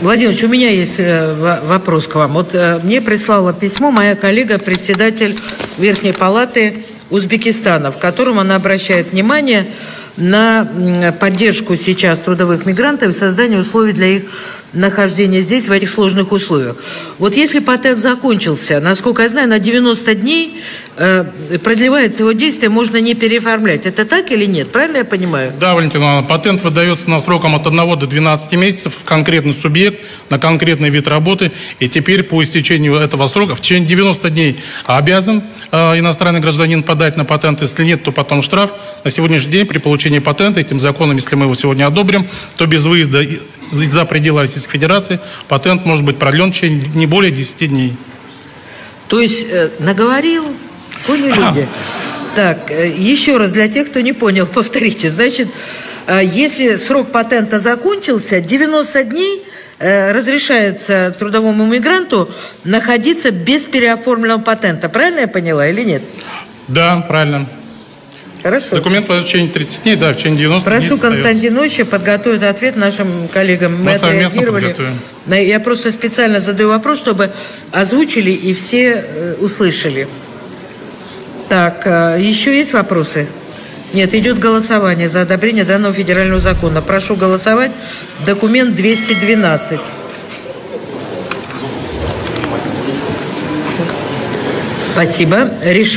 Владимирович, у меня есть э, вопрос к вам. Вот э, мне прислала письмо моя коллега, председатель Верхней Палаты Узбекистана, в котором она обращает внимание на поддержку сейчас трудовых мигрантов и создание условий для их нахождения здесь, в этих сложных условиях. Вот если патент закончился, насколько я знаю, на 90 дней э, продлевается его действие, можно не переоформлять. Это так или нет? Правильно я понимаю? Да, Валентина, патент выдается на сроком от 1 до 12 месяцев в конкретный субъект, на конкретный вид работы. И теперь по истечению этого срока, в течение 90 дней обязан э, иностранный гражданин подать на патент. Если нет, то потом штраф. На сегодняшний день при получении патента этим законом, если мы его сегодня одобрим, то без выезда за пределы Российской Федерации патент может быть продлен в течение не более 10 дней. То есть э, наговорил, поняли люди? Так, э, еще раз, для тех, кто не понял, повторите. Значит, э, если срок патента закончился, 90 дней разрешается трудовому мигранту находиться без переоформленного патента. Правильно я поняла или нет? Да, правильно. Хорошо. Документ по в течение 30 дней, да, в течение 90 Прошу дней. Константин Оща подготовить ответ нашим коллегам. Мы, Мы отреагировали. Я просто специально задаю вопрос, чтобы озвучили и все э, услышали. Так, э, еще есть вопросы? Нет, идет голосование за одобрение данного федерального закона. Прошу голосовать. Документ 212. Спасибо. Решение.